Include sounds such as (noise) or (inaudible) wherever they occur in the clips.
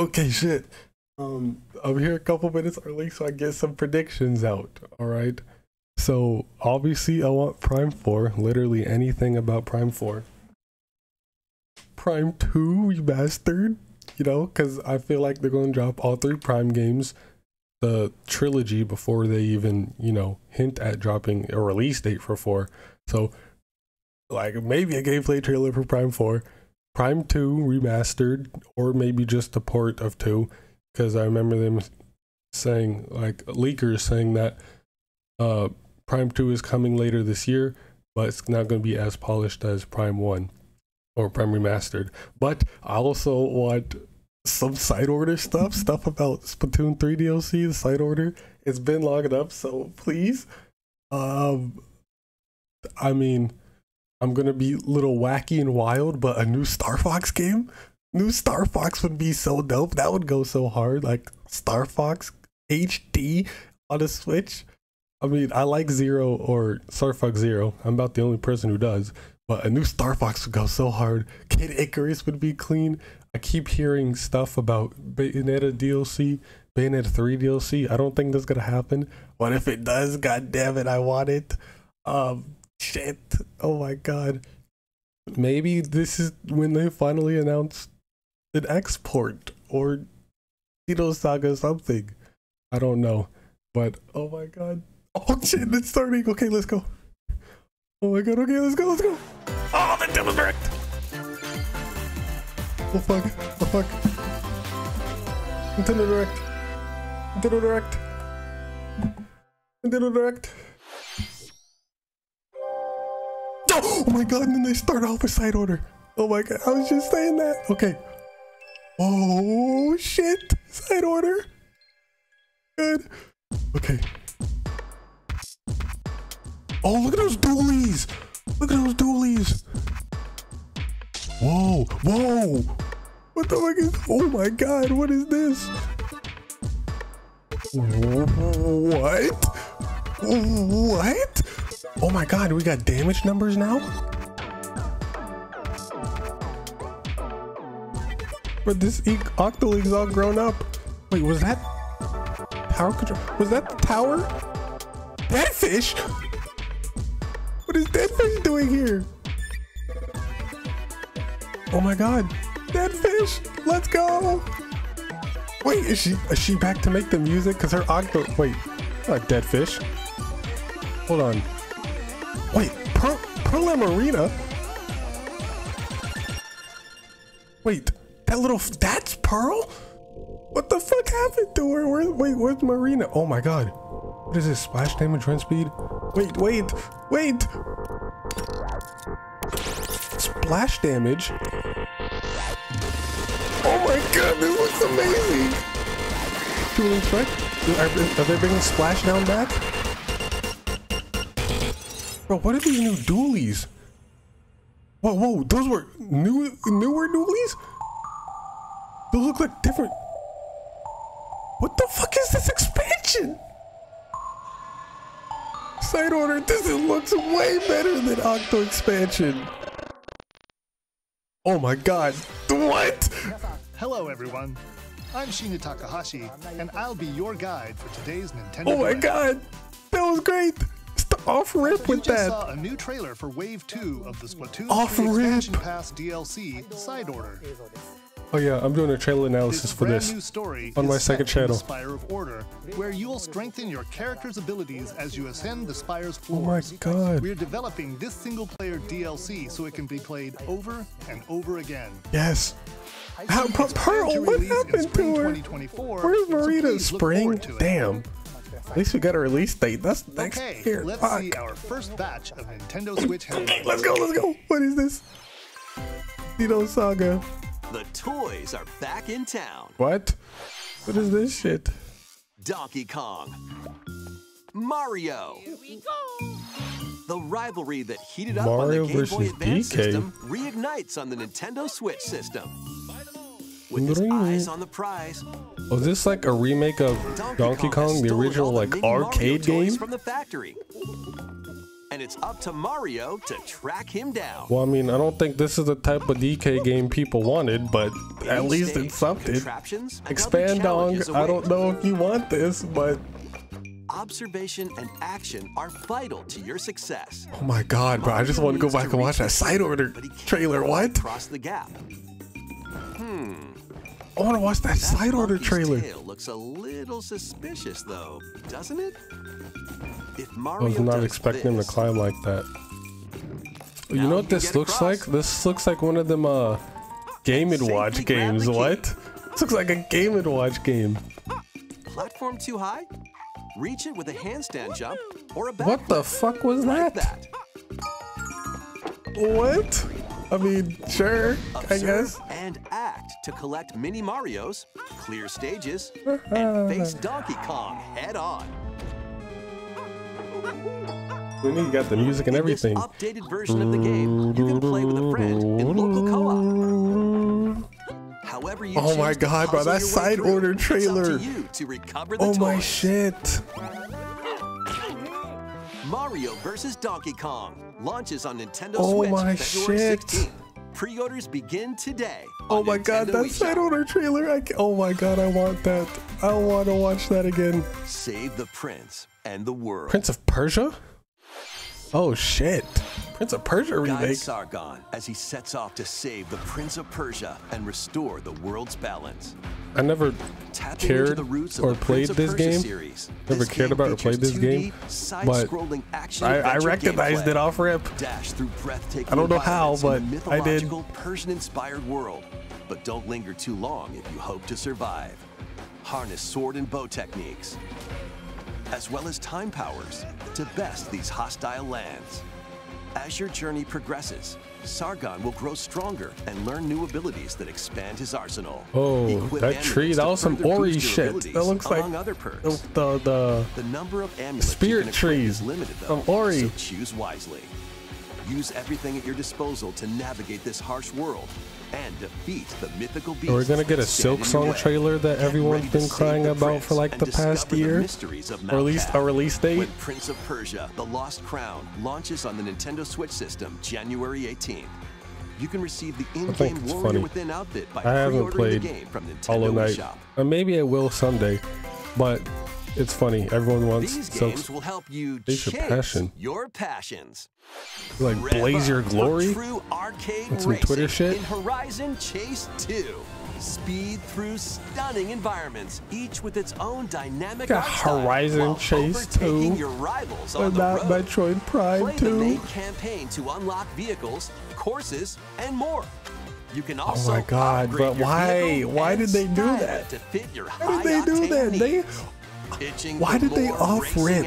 Okay, shit. Um, I'm here a couple minutes early so I get some predictions out. All right. So obviously, I want Prime Four. Literally anything about Prime Four. Prime Two you bastard. You know, because I feel like they're going to drop all three Prime games, the trilogy before they even you know hint at dropping a release date for four. So, like maybe a gameplay trailer for Prime Four. Prime 2 remastered, or maybe just a port of 2, because I remember them saying, like, leakers saying that uh, Prime 2 is coming later this year, but it's not going to be as polished as Prime 1 or Prime Remastered. But I also want some side order stuff, stuff about Splatoon 3 DLC, the side order. It's been long enough, so please. Um, I mean, I'm gonna be a little wacky and wild, but a new Star Fox game, new Star Fox would be so dope. That would go so hard, like Star Fox HD on a Switch. I mean, I like Zero or Star Fox Zero. I'm about the only person who does. But a new Star Fox would go so hard. Kid Icarus would be clean. I keep hearing stuff about Bayonetta DLC, Bayonetta 3 DLC. I don't think that's gonna happen. What if it does? God damn it, I want it. Um, Shit. Oh my god. Maybe this is when they finally announced an X port or Xenosaga something. I don't know. But oh my god. Oh shit, it's starting. Okay, let's go. Oh my god, okay, let's go, let's go. Oh, the Nintendo Direct. Oh fuck, oh fuck. Nintendo Direct. Nintendo Direct. Nintendo Direct. Oh my god, and then they start off with side order. Oh my god, I was just saying that. Okay. Oh shit, side order. Good. Okay. Oh, look at those dualies. Look at those dualies. Whoa, whoa. What the fuck is, oh my god, what is this? What? What? Oh my god, we got damage numbers now? But this e Octoling's all grown up. Wait, was that power control? Was that the tower? Dead fish? What is Deadfish doing here? Oh my god. Dead fish! let's go. Wait, is she is she back to make the music? Cause her octo wait, uh, not Deadfish. Hold on. Wait, Pearl, Pearl Marina? Wait, that little, that's Pearl? What the fuck happened to her? Where, wait, where's Marina? Oh my god. What is this, splash damage, run speed? Wait, wait, wait. Splash damage? Oh my god, this looks amazing. Dueling Strike? Are, are they bringing Splashdown back? Bro, what are these new dualies? Whoa, whoa, those were new, newer dualies? Those look like different. What the fuck is this expansion? Side order, this looks way better than Octo expansion. Oh my god, what? Hello everyone, I'm Shinya Takahashi, and I'll be your guide for today's Nintendo Oh my god, that was great off rip with you just saw a new trailer for Wave 2 of the Splatoon off 3 rip. Expansion Pass DLC Side Order. Oh yeah, I'm doing a trailer analysis this for this story on my second channel. Spire of Order, where you will strengthen your character's abilities as you ascend the Spire's Oh my god. We're developing this single-player DLC so it can be played over and over again. Yes. How, It's Pearl, what happened to her? 2024, Where's so Marina? please look Spring? forward it. Damn. At least we got a release date. That's next Okay, year. let's Fuck. see our first batch of Nintendo Switch headlines. Let's go, let's go. What is this? Xeno Saga. The toys are back in town. What? What is this shit? Donkey Kong. Mario. Here we go. The rivalry that heated up Mario on the Game Boy Advance DK. system reignites on the Nintendo Switch system. With his eyes on the prize, Was this like a remake of Donkey, Donkey Kong, Kong, the original like arcade game? from the factory. And it's up to Mario to track him down. Well, I mean, I don't think this is the type of DK game people wanted, but at least it's something. contraptions, and other Expand Dong, I don't know if you want this, but Observation and action are vital to your success. oh my god, bro, I just want to go back and watch that side order But he can't trailer. What? Cross the gap. I want to watch that That side order trailer. tail looks a little suspicious, though, doesn't it? If I Mario was not expecting him to climb like that. You know what this looks across. like? This looks like one of them uh Game and Watch games. What? (laughs) This looks like a Game and Watch game. Platform too high? Reach it with a handstand jump or a backflip. What the fuck was like that? that. What? I mean, sure, I guess. and act to collect mini Marios, clear stages, (laughs) and face Donkey Kong head on. We need got the music and In this updated version of the game, you can play with a friend in local co-op. However you Oh my God, bro, that side through, order it's up to trailer. you to recover the Oh my shit. Mario vs. Donkey Kong launches on Nintendo Oh Switch my February shit. 16th. Pre-orders begin today. Oh my god, Nintendo that side order trailer. I oh my god, I want that. I want to watch that again. Save the prince and the world. Prince of Persia? Oh shit. Prince of Persia Guide remake. Sargon as he sets off to save the Prince of Persia and restore the world's balance. I never Tapping cared the roots of or the played this game. Series. Never This cared game about or played this game, 2D, but I, I recognized it off rip. Dash through breathtaking I don't know how, but I did. Persian-inspired world. But don't linger too long if you hope to survive. Harness sword and bow techniques, as well as time powers, to best these hostile lands. As your journey progresses, Sargon will grow stronger and learn new abilities that expand his arsenal. Oh, Equip that tree, that was some Ori shit. That looks like other perks. the the, the The number of amulets Spirit you can equip trees is limited though, from Ori. so choose wisely. Use everything at your disposal to navigate this harsh world and defeat the mythical beasts. We're gonna get a Silksong trailer that everyone's been crying about for like the past the year. of Or at least a release date. When Prince of Persia: The Lost Crown launches on the Nintendo Switch system January 18th. You can receive the in-game Warrior funny. Within outfit by I haven't pre-ordering played the game from Nintendo Hollow Knight. eShop. Uh, maybe I will someday, but it's funny. Everyone wants These games will help you Chase your passion. your passions. like Rev Blaze Your Glory. True arcade That's some Twitter shit. In Horizon Chase 2. Speed through stunning environments, each with its own dynamic Got Horizon Chase 2, your rivals on the road. Metroid Prime Play the main campaign to unlock vehicles, courses, and more. You can also Oh my God, but why? Why did they do that? it To fit your Why did they do that? They why did they off rip?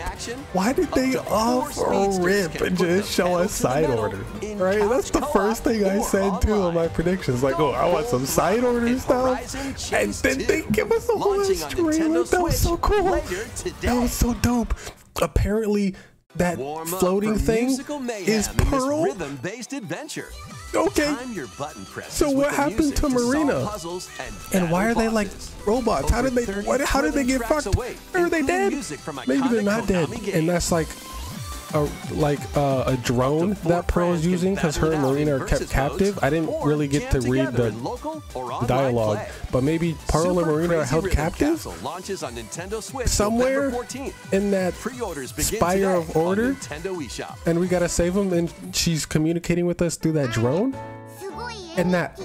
Why did they off rip and just show us side order? Right? That's the first thing I said too in or my predictions. Like, oh, I want some side order stuff. And then they 2, two, give us a whole trailer. That was so cool. That was so dope. Apparently, that floating thing is Pearl. rhythm-based adventure. Okay. Time your button presses So what happened to Marina? and, And why are they like robots? How did they? What, how did they get fucked? away, Are they dead? Maybe they're not dead, and that's like a like uh, a drone that Pearl is using because her and Marina are kept captive. I didn't really get to read the local or dialogue, play. but maybe Pearl and Marina are held captive launches on Nintendo Switch somewhere 14th. in that Pre-orders begin Spire of Order? on Nintendo eShop. and we gotta save them and she's communicating with us through that drone and that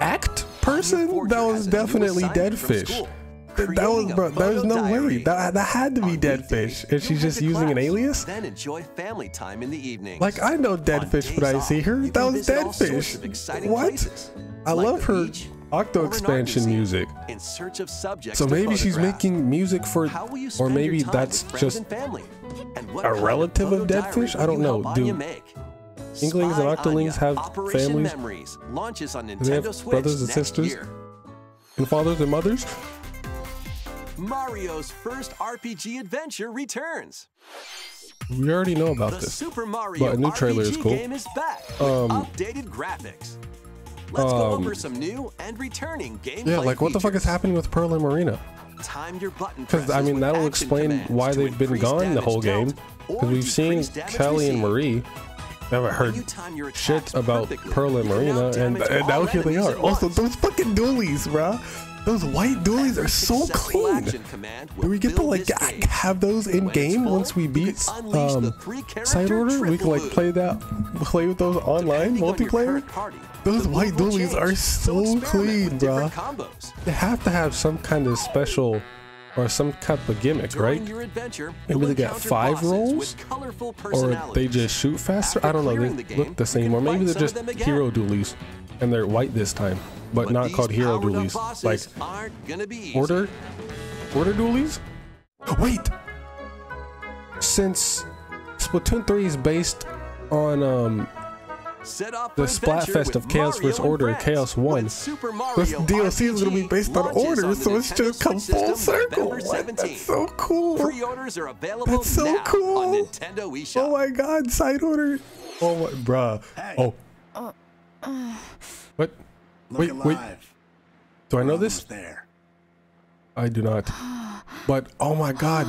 act person that was definitely assignment dead fish school, Th- that was bro there's no way that, that had to be On dead weekdays, fish and she's just using an alias Then enjoy family time in the evenings. like i know dead On fish days when i see her that was visit dead fish what places, i like love her beach octo or an art expansion music In search of subjects so maybe she's making music for How will you or maybe that's just and family? And what a relative of photo dead fish? I don't know. dude. Do Inklings and Octolings have Operation families? Memories launches on they Nintendo have Switch brothers and sisters? year. and fathers and mothers Mario's first RPG adventure returns. we already know about The this Super Mario but a new RPG trailer is cool. game is back Um, updated graphics. Let's go um, over some new and returning gameplay yeah like what the fuck is happening with pearl and marina time your button Because I mean that'll explain why they've been gone the whole game. Because we've seen Callie and. Marie. Never heard you shit about Pearl and Marina, and, and now here they are. Also, those fucking dualies, bruh. Those white dualies are so clean. action command will Do we get to like this g- game. have those in game once we beat can unleash the um, side order? We can like play that, play with those online Depending on your multiplayer. Those white dualies are so clean, with different bruh. combos. They have to have some kind of special or some type of gimmick, right? Maybe they got five rolls? Or they just shoot faster. I don't know. They the look the same, or maybe they're just of them again. hero dualies, and they're white this time, but, not called hero powered-up dualies. Like aren't gonna be easy. order, order dualies. Wait, since Splatoon 3 is based on um Set off the Splatfest of Chaos Mario vs. Order, friends Chaos 1. Super This Mario DLC is gonna be based on order, on so it's Nintendo just come full circle. What? That's so cool. Pre-orders are available That's so now cool. on Nintendo. Oh my god, side order. Oh my, bruh. Hey. Oh. What? Look Wait, alive. wait. Do I know this? There. I do not. But oh my god,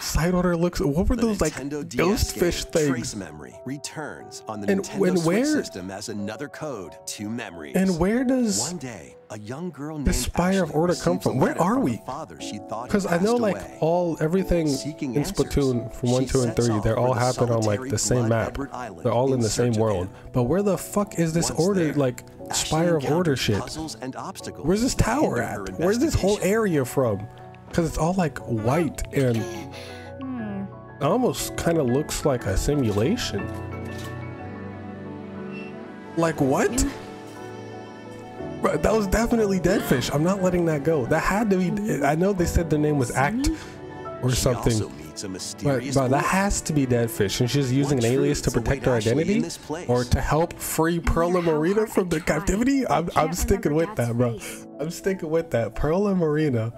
side order looks. What were The those like Nintendo DS ghost fish things? Trace Memory returns on the And Nintendo Switch where- system as another code to memories. And where does? One day, a young girl named the Spire of Order come from? Where are we? a Father she thought had Because I know like away. all everything Seeking in answers, Splatoon from one, two, and three. They're all the happen on like the same map. They're all in in the same world. But where the fuck is this Once order there, like Ashley Spire of Order shit? Where's this tower at? Where's this whole area from? Because it's all like white and it almost kind of looks like a simulation. Like what? Bro, that was definitely Deadfish. I'm not letting that go. That had to be. I know they said their name was Act or She something. also meets a But, but that has to be Deadfish, and she's using an alias to protect her await Ashley in identity, or to help free Pearl and Marina from I the captivity. I I'm, I'm sticking with that, bro. I'm sticking with that. Pearl and Marina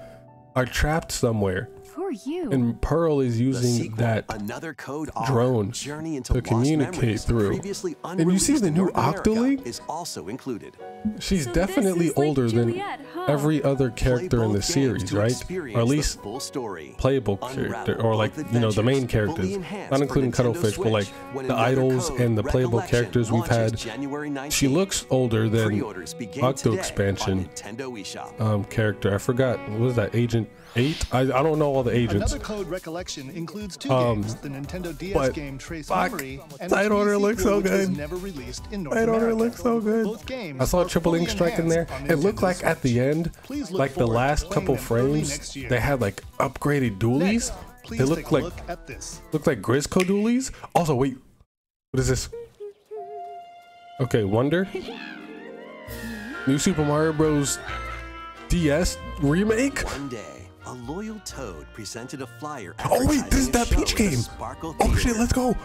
are trapped somewhere, For you. and Pearl is using sequel, that another code drone Journey into to communicate through. And you see the new North America, Octoling? is also included. she's So definitely is like older than Juliet, huh? every other character in the series, right? Or at least full story. playable character, or like you know the main characters, not including Nintendo Cuttlefish, but like the idols and the playable characters we've had. launches January 19th. She looks older than Octo today expansion. on Nintendo eShop. um character. I forgot. What was that? Agent Eight? I, I don't know all the agents. Another code recollection includes two Um, games: the Nintendo DS but game Trace fuck, Memory and Side the Order TV looks sequel, so good. never released in North Side Order America. looks so good. Both games I saw are Triple fully Ink Strike in there. It looked Nintendo like at the end, look like the last couple frames, they had like upgraded dualies. Next, please They look like look at this. look like Grizzco dualies. Also, wait, what is this? Okay, Wonder. (laughs) New Super Mario Bros. DS remake. One day, a loyal Toad presented a flyer. Oh wait, this is that Peach game. Sparkle Oh shit, let's go.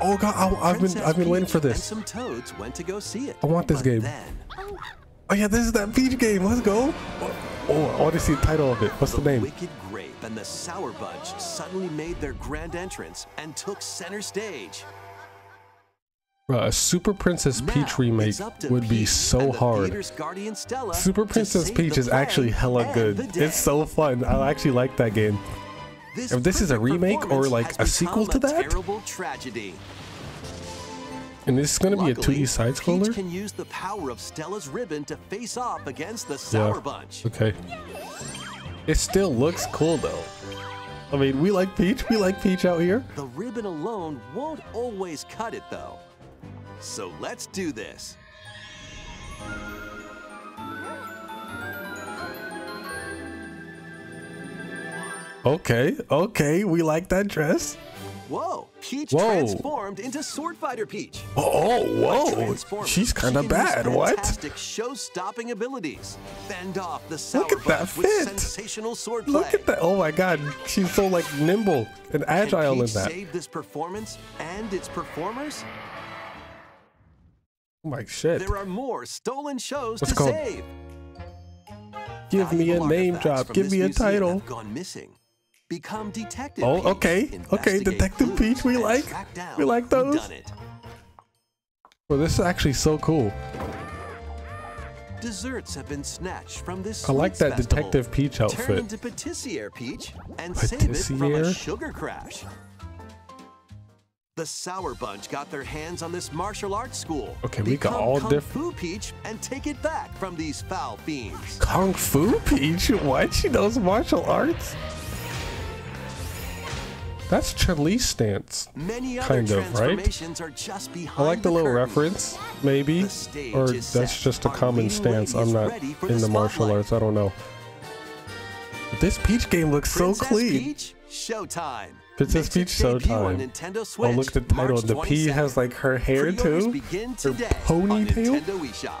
Oh god, I, I've been I've been waiting for this. some Toads went to go see it. I want this But game. Then, Oh yeah, this is that Peach game. Let's go. Oh, oh I want to see the title of it. What's the, the name? Wicked Grape and the Sour Bunch suddenly made their grand entrance and took center stage. Bruh, a Super Princess Peach remake to would be Peach so hard. theater's guardian Stella Super Princess Peach is actually hella good. It's so fun. I actually like that game. If this is a remake or, like, a sequel to that? And this is gonna be a 2D side Peach scroller. can use the power of Stella's ribbon to face off against the Sour Yeah. Bunch. Okay. It still looks cool though. I mean, we like Peach. We like Peach out here. The ribbon alone won't always cut it though. So let's do this. Okay, okay, we like that dress. Whoa! Peach Whoa. transformed into Sword Fighter Peach. Oh, oh, whoa. She's kind of bad. What? Fantastic show-stopping abilities. Fend off the Sour Look at that fit. sensational swordplay. Look at that. Oh my god. She's so like nimble and agile in Peach that. save this performance and its performers? My shit. There are more stolen shows What's to called? save. Give me a name drop. Give me a title. Gone missing. Become detective. Oh, okay. Okay, Detective Peach, we like. We like those. Well, this is actually so cool. Desserts have been snatched from this. I like that festival. Detective Peach Turn outfit. into patissiere peach and save it from a sugar crash. The Sour Bunch got their hands on this martial arts school. Okay, we got all Kung different- Fu Peach and take it back from these foul fiends. Kung Fu Peach? (laughs) What? She knows martial arts? That's Chun-Li's stance. Many other Kind of, right? I like the little curtain. reference, maybe, or that's just a Our common stance. I'm not in the the martial arts. I don't know. But this Peach game looks so clean. Peach, Showtime. Princess Makes Peach its debut on Showtime. Nintendo Oh, look at the title. March The P has like her hair Pre-orders too. begin Her ponytail? on Nintendo eShop.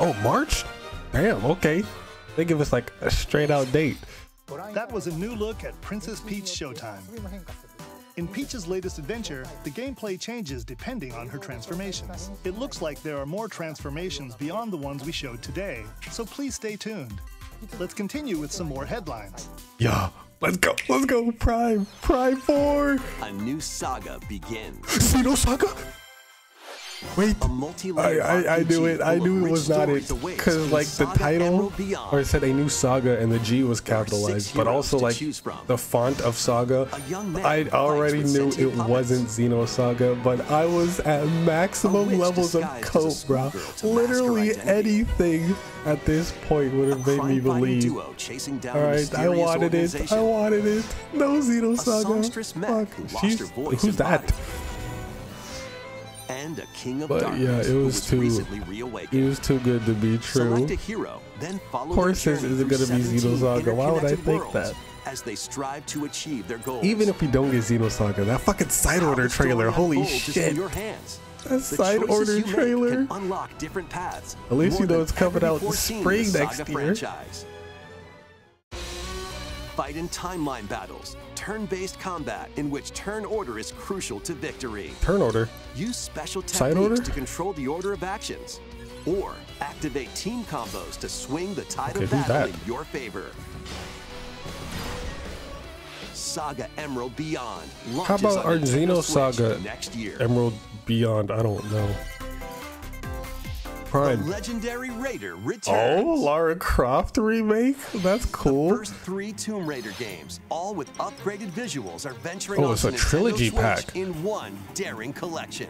Oh, March? Damn. Okay. They give us like a straight out date. That was a new look at Princess Peach Showtime. In Peach's latest adventure, the gameplay changes depending on her transformations. It looks like there are more transformations beyond the ones we showed today, so please stay tuned. Let's continue with some more headlines. Yeah. Let's go. Let's go. Prime. Prime 4. A new saga begins. Xeno Saga? Wait. I, I, I knew it. I knew it was not it. Because, like, the title, or it said a new saga and the G was capitalized, but also, like, the font of Saga. A young man I already knew it wasn't Xenosaga, but I was at maximum levels of cope, bro. Literally mask her identity. anything at this point would have made me believe. duo chasing down All a I wanted it. I wanted it. No Xenosaga. Fuck. who She's, who's that? And a king of But, darkness yeah, it was too- recently It was too good to be true. Select a hero, then follow Of course, this isn't gonna be 17 Xenosaga. Why would I think that? As they strive to achieve their goals. Even if we don't get Xenosaga, that fucking side order trailer, holy unfolds is in shit. your hands. That side order trailer. unlock different paths. At least you know it's coming out before seen in spring next year. Franchise. Fight in timeline battles, turn-based combat in which turn order is crucial to victory. Turn order. Use special techniques to control the order of actions, or activate team combos to swing the tide Okay, of battle in your favor. Saga Emerald Beyond How about Nintendo Switch next year. Emerald Beyond? I don't know. The legendary Raider oh, returns. Oh, Lara Croft remake? That's cool. The First three Tomb Raider games, all with upgraded visuals, are venturing Oh, it's a trilogy pack. in one daring collection.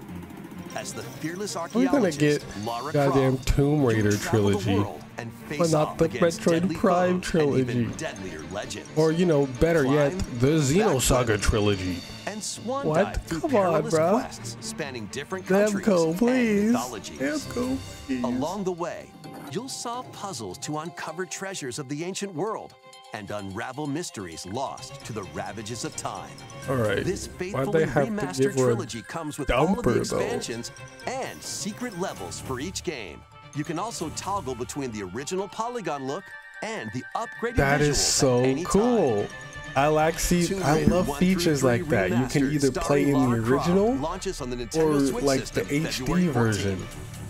As the fearless We're gonna archaeologist, get Lara goddamn Croft, Tomb Raider trilogy. And face But not the Metroid Prime foes and even trilogy. Or, you know, better yet, the Xenosaga trilogy. and swan What? Come on, quests spanning different countries Namco, please. Namco, please. Along the way, you'll solve puzzles to uncover treasures of the ancient world and unravel mysteries lost to the ravages of time. All right. This faithfully they have to remastered give her a trilogy comes with all of the dumper, though? expansions and secret levels for each game. You can also toggle between the original polygon look and the upgraded That is so cool. time. I like see. I love features like that. You can either play in the original launches on the or like the HD February 14th. version.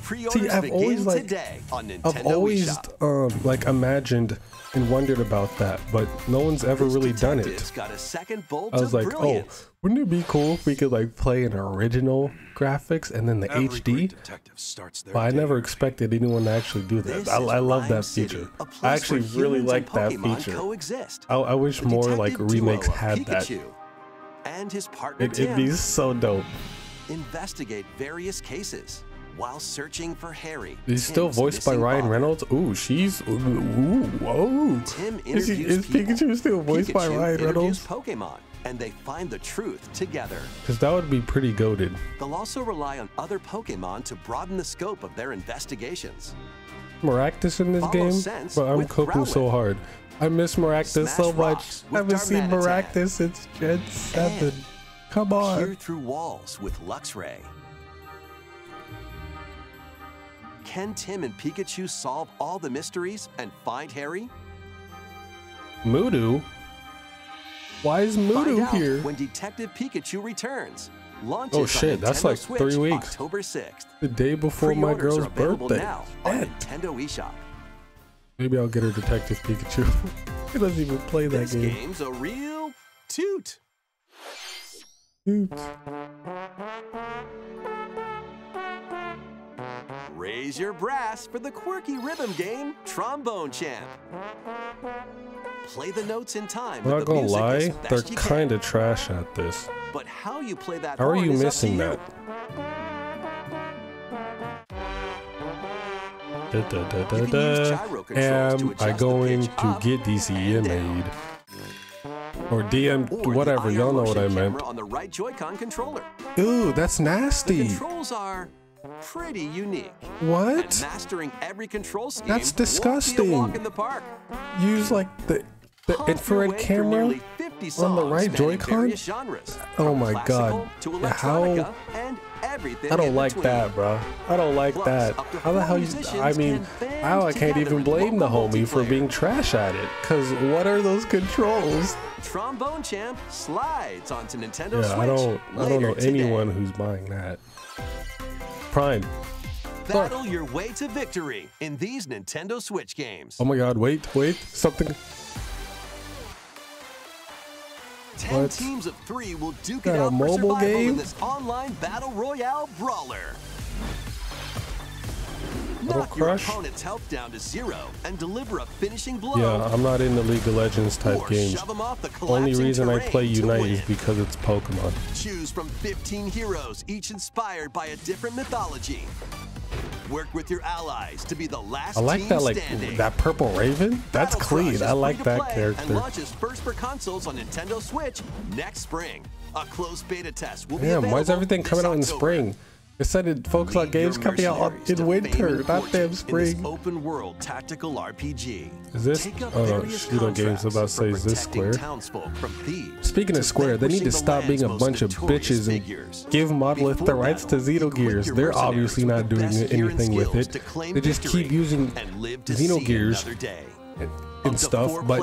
Pre-orders See, I've always like today on Nintendo I've always um like imagined and wondered about that, but no one's ever This really done it. Got a second bulb I was like, brilliance. oh, wouldn't it be cool if we could like play an original graphics and then the Every HD? detective starts their But I never expected anyone to actually do that. I, I love that feature. I actually really like that feature. Coexist. I, I wish The more like remakes had that. And his partner It, it'd be so dope. investigate various cases while searching for Harry. He's still voiced by Ryan father. Reynolds. Ooh, she's ooh, ooh whoa. Tim Is, he, is. Pikachu still voiced by Ryan Reynolds? Pokemon, and they find the truth together. Because that would be pretty goaded. They'll also rely on other Pokemon to broaden the scope of their investigations. Maractus in this Follow game, but I'm coping so hard. I miss Maractus Smash so much. I haven't seen. Maractus since Gen 7. Come Peer on. through walls with Luxray. Can Tim and Pikachu solve all the mysteries and find Harry? Mudu? Why is Find out here? when Detective Pikachu returns. Launches Oh, on shit, that's like Switch three weeks. October 6th. The day before my girl's birthday. now on. Nintendo eShop. Maybe I'll get her Detective Pikachu. (laughs) he doesn't even play that This game. game's a real toot. Dude. Raise your brass for the quirky rhythm game, Trombone Champ. Play the notes in time. I'm with not the gonna music lie, they're best you can. kind of trash at this. But how you play that How are you is up to missing you. that? Da, da, da, da, You can use da. gyro controls to Am I going to get down. made? Or DM, Or whatever, y'all know what I meant. On the right Joy-Con controller. Ooh, that's The nasty. controls are pretty unique. And What? mastering every control scheme That's won't be a disgusting. walk in the park. Use like the the Pump infrared camera. on the right Joy-Con? Oh my God. How- and everything I don't like between. that, bro. I don't like Plus, that. How the hell you? I mean, can I can't even blame the homie for being trash at it. Cause what are those controls? Trombone Champ slides onto Nintendo Yeah, Switch I don't. I don't know today. anyone who's buying that. Prime. Battle your way to victory in these Nintendo Switch games. Oh my God! Wait, wait. Something. Ten what? teams of three will duke it a out for survival game? in this online battle royale brawler. Knock your Crush? opponent's health down to zero and deliver a finishing blow. Yeah, I'm not into League of Legends type or games. shove 'em off the Only reason I play Unite is because it's Pokemon. Choose from 15 heroes, each inspired by a different mythology. Work with your allies to be the last I like that, like standing. that purple raven. That's clean. I like that play And character. launches first for consoles on Nintendo Switch next spring. A closed beta test will be Damn, why is everything coming out in October. spring? It said it focused on games coming out in winter, not damn spring. open world tactical RPG. Is this- oh, no, Games about to say, is this Square? from Speaking of Square, they need to stop being a bunch of bitches and give Monolith the rights to Xenogears. They're obviously not doing best gear and anything with it. They just keep using and live to see Xenogears and stuff, but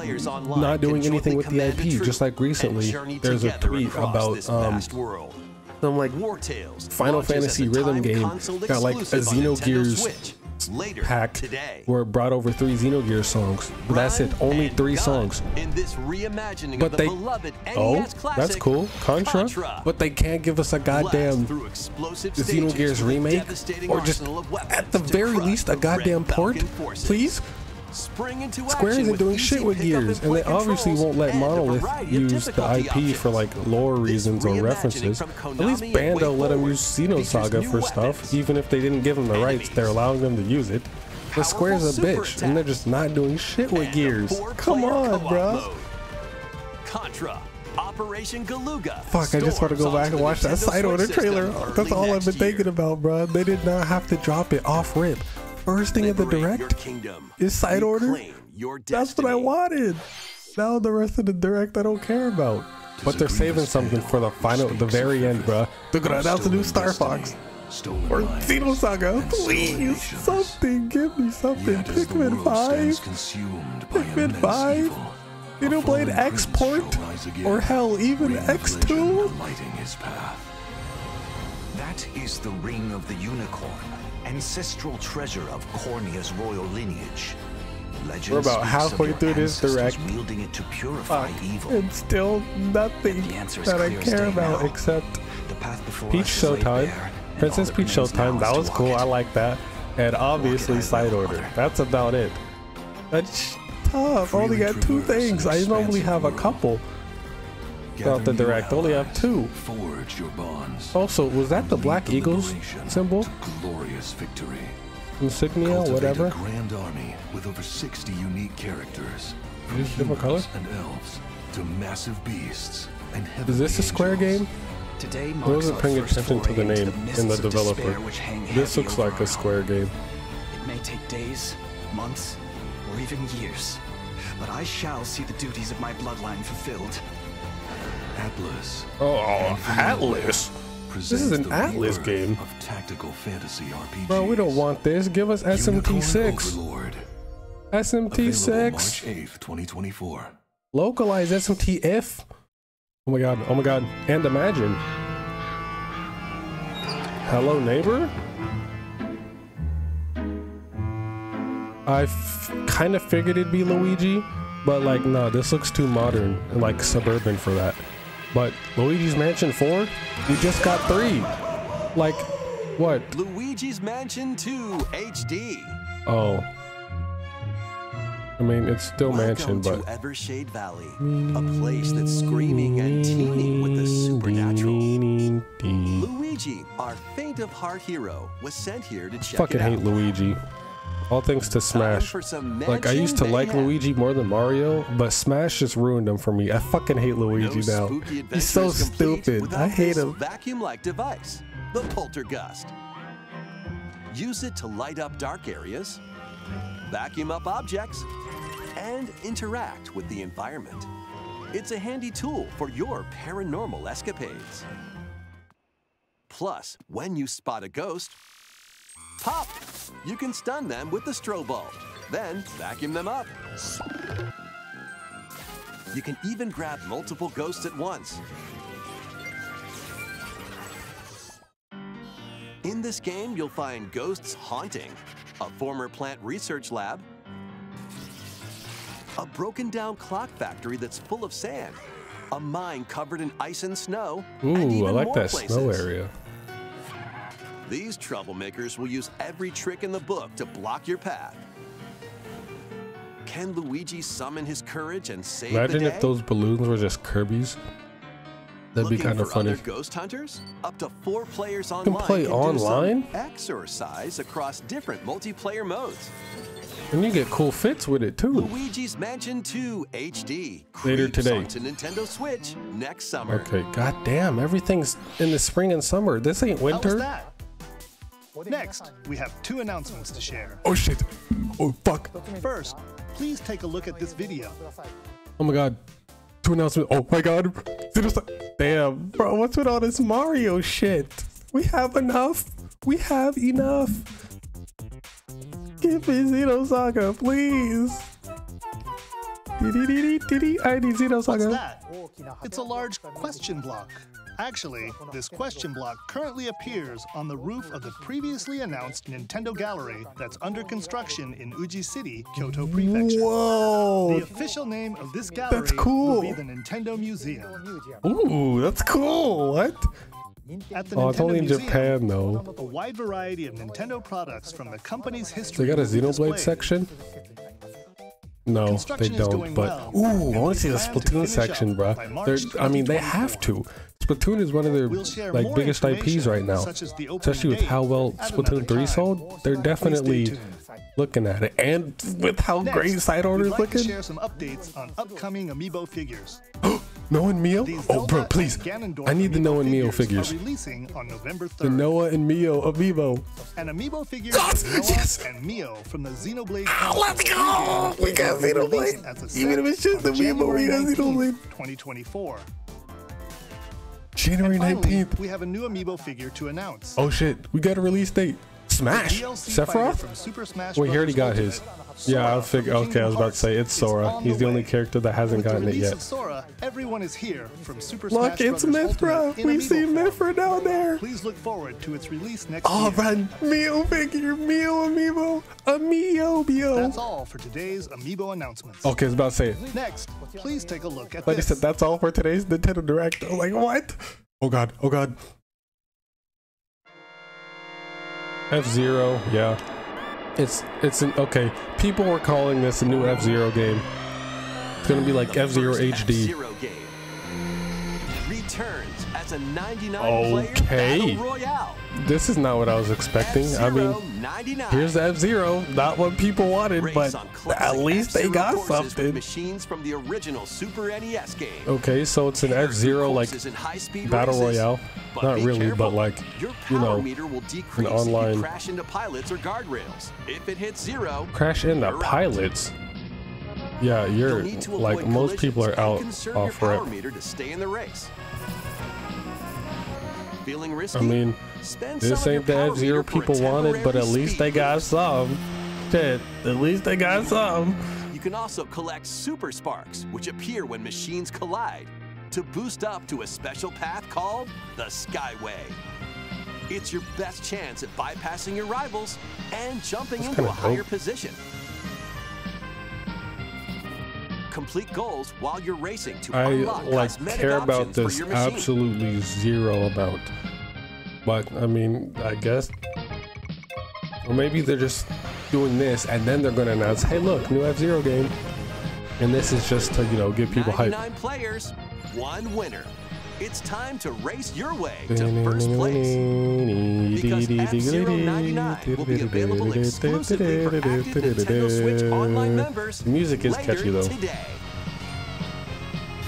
not doing anything with the IP. Just like recently, there's a tweet about um, world. Some like War Tales Final Fantasy rhythm game got like a exclusive on Nintendo Xenogears Switch later pack today. where it brought over three Xenogears songs. But that's it, only three songs. In this reimagining But of the they beloved oh, classic, that's cool, Contra. Contra. But they can't give us a goddamn through explosive the stages Xenogears remake, or just arsenal of weapons at the very least a goddamn port, please. Spring into Square isn't doing shit with Gears, and and they obviously won't let Monolith use the IP for like lore reasons or references. At least Bando let them use Xenosaga for stuff, weapons, even if they didn't give them the rights. They're allowing them to use it. The Square's a bitch, and they're just not doing shit with and Gears. Come on, bro. Contra, Operation Galuga. Fuck, I just want to go back and watch that side order trailer. That's all I've been thinking about, bro. They did not have to drop it off rip. First thing in the direct kingdom. is side order. Your That's what I wanted. Now the rest of the direct I don't care about. But they're saving something for the final, the very end, bruh. They're gonna announce a new Star Fox or Xenosaga. Please, something. Give me something. Pikmin Five, Pikmin Five, Xenoblade X port, or hell, even X Two. lighting his path. That is the ring of the unicorn, ancestral treasure of Cornia's royal lineage. Legend We're about halfway through this direct. wielding it to purify Fuck, evil. and still nothing The answer is that I care about now. except The path before Peach Showtime. Princess Peach Showtime, that was cool. it. I like that. And obviously Side Order. That's about it. That's tough. Only got two things. I normally have a couple. Gather the new direct. Only have two. Forge your bonds. Also, was that the Black the Eagles symbol? glorious victory. Insignia, Cultivate whatever. a grand army with over 60 unique characters. From Use different humans colors? and elves to massive beasts and Is heavenly this a Square game? Today I marks wasn't paying attention to the name mists in the developer. despair which hang This looks like a Square home. game. It may take days, months, or even years, but I shall see the duties of my bloodline fulfilled. Atlus. Oh, oh Infinite Atlas. This is an Atlus game. Of tactical fantasy RPGs. Bro, we don't want this. Give us SMT6. Overlord. Available March SMT6. 8th, 2024. Localize SMTF. Oh my god. Oh my god. And imagine. Hello, neighbor? I kind of figured it'd be Luigi, but like, no, this looks too modern and like suburban for that. But Luigi's Mansion 4, we just got three. Like, What? Luigi's Mansion 2 HD. Oh. I mean, it's still mansion, Welcome but. to Evershade Valley, a place that's screaming and teeming with the supernatural. Luigi, our faint of heart hero, was sent here to check Fucking it out. hate Luigi. All thanks to Smash. Like I used to like. Luigi more than Mario, but Smash just ruined him for me. I fucking hate Luigi no now. He's so adventure is complete stupid. I hate him. Vacuum-like device, the Poltergust. Use it to light up dark areas, vacuum up objects, and interact with the environment. It's a handy tool for your paranormal escapades. Plus, when you spot a ghost, pop! You can stun them with the strobe bulb, then vacuum them up. You can even grab multiple ghosts at once. In this game, you'll find ghosts haunting, a former plant research lab, a broken down clock factory that's full of sand, a mine covered in ice and snow, and Ooh, even I like more that places. snow area. These troublemakers will use every trick in the book to block your path. Can Luigi summon his courage and save Imagine the day? if those balloons were just Kirby's. That'd be kind of funny. Other ghost hunters? Up to four players online. can play some online? exercise across different multiplayer modes. And you get cool fits with it too. Luigi's Mansion 2 HD. Later today. onto Nintendo Switch next summer. Okay, god damn, everything's in the spring and summer. This ain't winter. That? Next, we have two announcements to share. Oh shit. Oh fuck. First, please take a look at this video. Oh my god. Two announcements. Oh my god. Zero Damn, bro, what's with all this Mario shit? We have enough. We have enough. Give me Xeno Saga, please. I need Xeno What's Saga. that? It's a large question block. Actually, this question block currently appears on the roof of the previously announced Nintendo Gallery that's under construction in Uji City, Kyoto Prefecture. Whoa. The official name of this gallery that's cool. will be the Nintendo Museum. Ooh, that's cool. What? At the Oh, Nintendo it's only in Museum, Japan though. a wide variety of Nintendo products from the company's history. They got a will be Xenoblade section? No, they don't. But well, ooh, I want to see the Splatoon section, up bro. by March They're, I mean, they have to. Splatoon is one of their We'll like biggest IPs right now, such as the opening especially with how well Splatoon 3 sold. They're definitely looking at it, and with how Next, great side order is like looking. share some updates on upcoming amiibo figures. (gasps) Noah and Mio. Oh, bro, please. I need the Noah and Mio figures. releasing on November 3rd. The Noah and Mio amiibo. An amiibo figure Yes, yes. and Mio from the Xenoblade. Ah, let's go! We got will be released Xenoblade. Even if it's just the amiibo, we got 19th, Xenoblade. 2024. January Finally, 19th. we have a new amiibo figure to announce. Oh shit, we got a release date. Smash! Sephiroth? from Super Wait, he already got his. Yeah, I Sora was fig- from okay, I was about to say it's Sora. He's the only character that hasn't gotten it yet. Of Sora, everyone is here from Super Look, Smash it's Bros. Mythra. Ultimate in We amiibo see form. Mythra down there. Please look forward to its release next Oh, year. man, Mio figure, Mio amiibo, a Mio Mio. That's all for today's amiibo announcements. Okay, I was about to say it. Next, please take a look at Like I said, that's all for today's Nintendo Direct. I'm like, what? Oh god, oh god. F Zero, yeah. It's it's an okay. People were calling this a new F Zero game. It's gonna be like F-Zero HD. F-Zero game returns as a 99 Okay. player battle royale. This is not what I was expecting. I mean, 99. here's the F Zero, not what people wanted, Race but at least they got something. Machines from the original Super NES game. Okay, so it's an F Zero like battle royale. Not really, careful. but like you know, meter will decrease if online- crash into pilots or guardrails. If it hits zero, crash into pilots. Yeah, you're like most people are out off your Feeling risky? I mean, Spend this ain't the your power F Zero meter for a people wanted, but at least they got some. Shit, at least they got some. You can also collect super sparks, which appear when machines collide, to boost up to a special path called the Skyway. It's your best chance at bypassing your rivals and jumping That's into a kinda higher position. Complete goals while you're racing to I unlock like care about this absolutely zero about. But I mean, I guess, or maybe they're just doing this and then they're gonna announce, "Hey, look, new F Zero game," and this is just to you know give people hype. 99 players, one winner. It's time to race your way to first place. Because F-Zero 99 will be available exclusively for active Nintendo Switch Online members The music is later catchy though. today.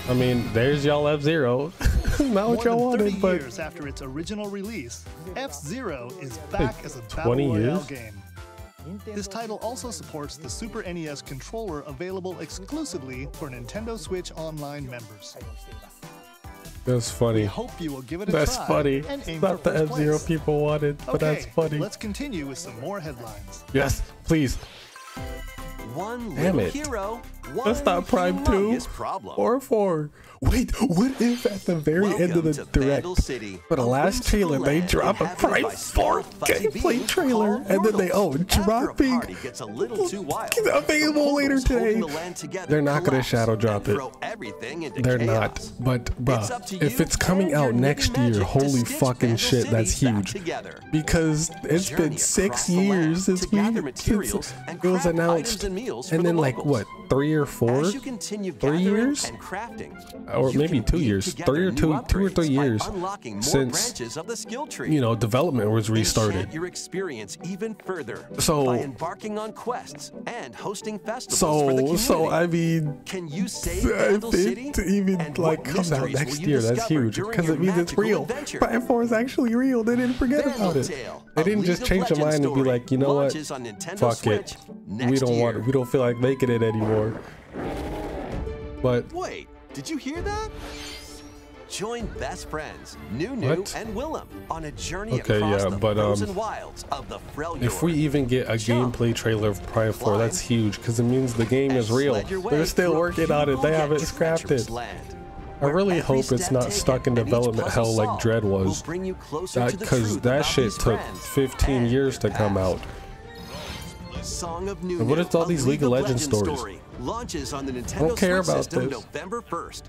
I mean, there's y'all F Zero. Not what y'all wanted, but years after its original release, F-Zero is back as a battle 20 royale years? game. This title also supports the Super NES controller available exclusively for Nintendo Switch Online members. That's We funny. hope you will give it a That's try funny. not the F Zero people wanted, but Okay, that's funny. let's continue with some more headlines. Yes, please. One Damn it. hero, one That's not Prime 2 humongous problem. or 4. Wait, what if at the very end of the to direct, City, for the last trailer, they drop a inhabited Prime by 4 small, fuzzy gameplay trailer, and then they, oh, dropping. gets a little too wild, Available later today. the They're not gonna shadow drop it. throw everything into They're chaos. not, but bruh, to if it's coming out next year, holy fucking shit, that's City back huge. together. Because it's Journey been six across the land years since we since and it was announced, and and then the like what three or four, As you continue Three years? Or you maybe two years, three or two, two or three years since of the skill tree. you know development was restarted. your experience even further So- by embarking on quests and hosting festivals for the So, community. so I mean, Can you save Vandal City? even And like comes out next year, that's huge because it means it's real. adventure? Prime 4 is actually real. They didn't forget about it. They didn't just change their mind and be like, you know what? Fuck Switch it. We don't year. want. We don't feel like making it anymore. But Wait, did you hear that? Join best friends, Nunu What? and Willump, on a journey Okay, across yeah, the but, um, frozen wilds of the Freljord. if we even get a Jump, gameplay trailer of Prime 4, that's huge because it means the game is real. sled your way They're still working on it. They haven't scrapped it. land, I really hope it's not stuck in development hell like Dread was. bring you closer to the Because truth that shit took 15 years to come out. Song of Nunu, And what is all these League of Legends stories? story, launches on the Nintendo don't care Switch about system this. November 1st.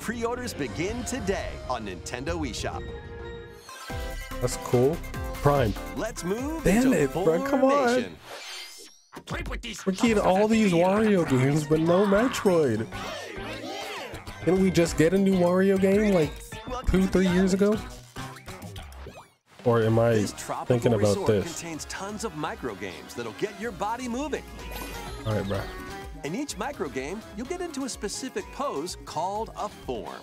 Pre-orders begin today on Nintendo eShop. That's cool. Prime. Let's move Damn it, bro, come on. We're getting all these Wario games, but no Metroid. Didn't we just get a new Wario game like two, three years ago? Or am I This tropical thinking about resort this? contains tons of micro games that'll get your body moving. All right, bro. In each micro game, you'll get into a specific pose called a form.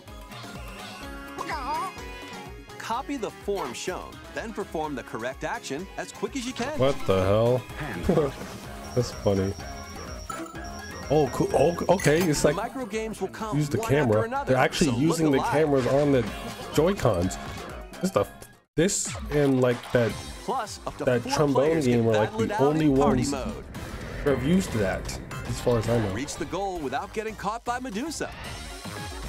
Copy the form shown, then perform the correct action as quick as you can. What the hell? (laughs) That's funny. Oh, cool. Oh, okay. It's The like micro games will come use the camera. They're actually so using the alive. cameras on the Joy Cons. This stuff. This and like that Plus, that trombone game were like the only ones mode. who have used that, as far as I know. Reach the goal without getting caught by Medusa.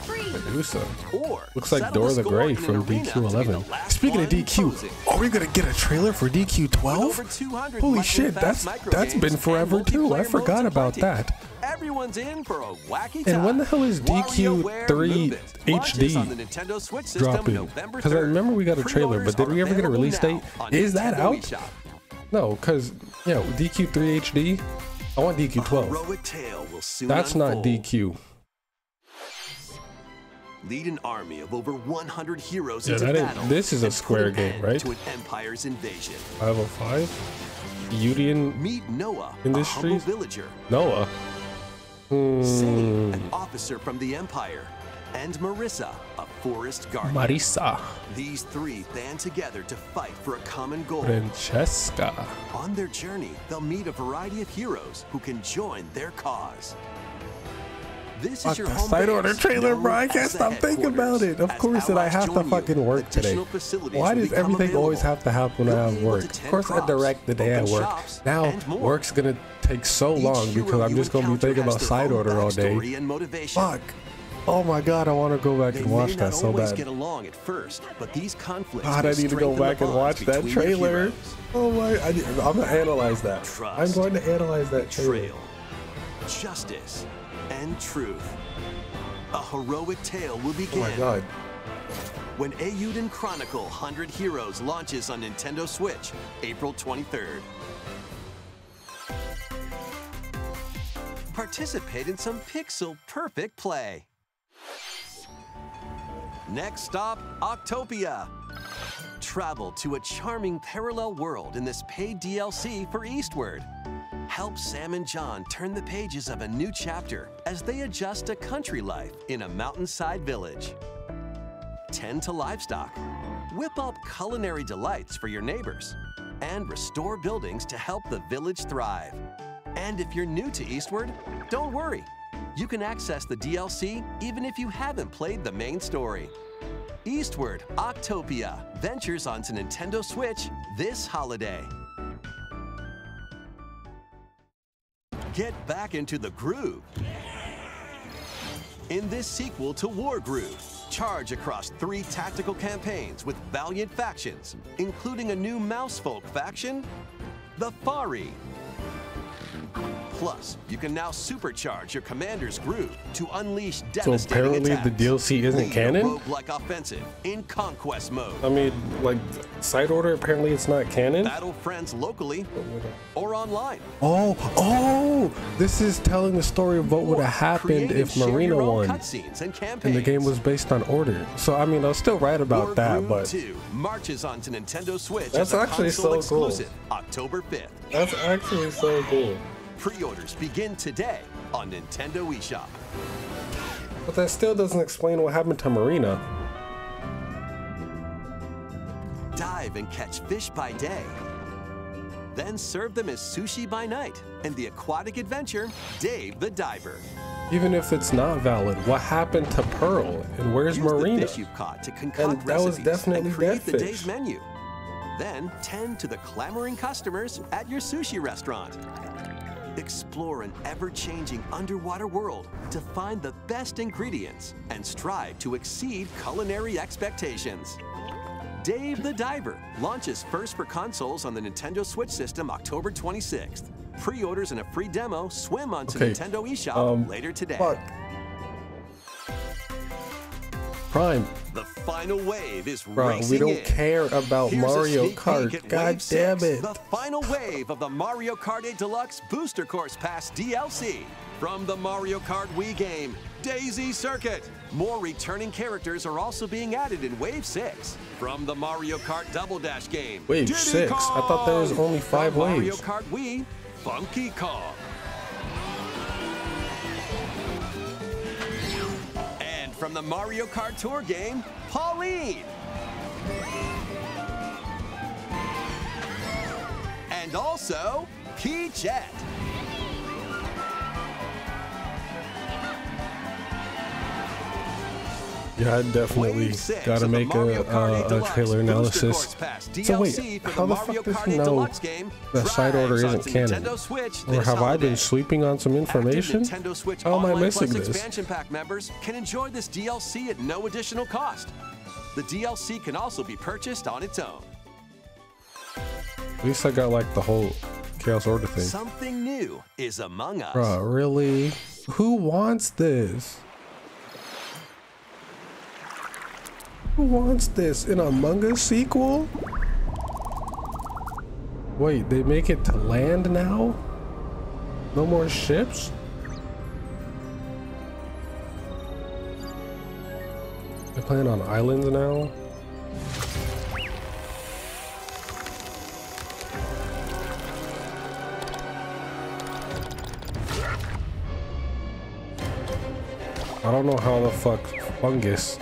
Medusa. Or Looks like Dora the Gray from arena to be the DQ11. Speaking of one DQ, posing. are we gonna get a trailer for DQ12? Holy shit, fast that's micro that's games been forever too. I forgot about that. Everyone's in for a wacky And when the hell is DQ3 Move It launches on the HD Nintendo Switch system dropping? Because I remember we got a trailer, but did we ever get a release date? available now on Is that out? No, because yeah, DQ3 HD. I want DQ12. Heroic tale That's not. DQ. Lead an army of over 100 heroes Yeah, into battle. this is a square game, right? To an empire's invasion. 505. Udian Meet Nowa, a Industries? humble villager. Nowa. Hmm. an officer from the Empire, and Marisa, a forest guardian. Marisa. These three band together to fight for a common goal. Francesca. On their journey, they'll meet a variety of heroes who can join their cause. This is your home order trailer, bro. I can't stop thinking about it. Of course that I have to fucking work today. Why does everything always have to happen when I have work? Of course I direct the day at work. Now work's gonna take so long because I'm just gonna be thinking about side order all day. backstory and motivation. Fuck. Oh my god, I want to go back They and watch that so bad. get along at first, but these conflicts God, I need to go back and watch that trailer. Oh my, I, I'm gonna analyze that. I'm going to analyze that trailer. Betrayal, justice, and truth. A heroic tale will Oh begin. my god. when Eiyuden Chronicle 100 Heroes launches on Nintendo Switch April 23rd. Participate in some pixel perfect play. Next stop, Octopia. Travel to a charming parallel world in this paid DLC for Eastward. Help Sam and John turn the pages of a new chapter as they adjust to country life in a mountainside village. Tend to livestock. Whip up culinary delights for your neighbors. And restore buildings to help the village thrive. And if you're new to Eastward, don't worry. You can access the DLC even if you haven't played the main story. Eastward Octopia ventures onto Nintendo Switch this holiday. Get back into the groove. In this sequel to Wargroove, charge across three tactical campaigns with valiant factions, including a new Mousefolk faction, the Faahri, Plus, you can now supercharge your commander's groove to unleash devastating So apparently attacks. the DLC isn't Lead canon? roguelike offensive in conquest mode. I mean, like, side order, apparently it's not canon? Battle friends locally or online. Oh, oh! This is telling the story of what would have happened if Marina won. And. And the game was based on order. So, I mean, I was still right about that, but 2 marches onto Nintendo Switch That's actually so cool. October 5th. that's actually so cool. Pre-orders begin today on Nintendo eShop. But that still doesn't explain what happened to Marina. Dive and catch fish by day. Then serve them as sushi by night in the aquatic adventure Dave the Diver. Even if it's not valid, what happened to Pearl? And where's Use Marina? the fish you've caught to concoct And that was definitely and create dead the fish. day's menu. Then tend to the clamoring customers at your sushi restaurant. Explore an ever-changing underwater world to find the best ingredients and strive to exceed culinary expectations. Dave the Diver launches first for consoles on the Nintendo Switch system October 26th. Pre-orders and a free demo swim onto Okay, Nintendo eShop um, later today. Fuck. Prime, The final wave is bro, racing we don't in. care about Here's Mario Kart. God damn 6, it. The final wave of the Mario Kart 8 Deluxe Booster Course Pass DLC from the Mario Kart Wii game, Daisy Circuit. More returning characters are also being added in Wave 6 from the Mario Kart Double Dash game. Wave Diddy 6? I thought there was only five From Mario waves. Kart Wii, Funky Kong. From the Mario Kart Tour game, Pauline. And also, Peachette. Yeah, I definitely gotta make a, uh, a trailer analysis. So wait, how the fuck does he know the side order isn't canon? Or have I been sleeping on some information? Active Nintendo Switch How am I missing this? expansion pack members can enjoy this DLC at no additional cost. The DLC can also be purchased on its own. At least I got like the whole Chaos Order thing. Something new is among us. Bro, really? Who wants this? Wants this? An Among Us sequel? Wait, they make it to land now? No more ships? They're playing on islands now? I don't know how the fuck fungus